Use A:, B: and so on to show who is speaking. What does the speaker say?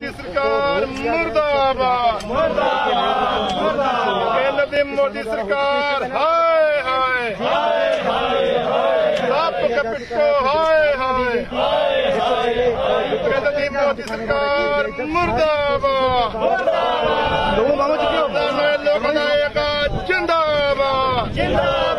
A: सरकार मुर्दाबाद। मुर्दाबाद मोदी सरकार हाय हाय। लाप कपिटो हाय हाय। मोदी सरकार मुर्दाबाद। लोकनायका जिंदाबाद।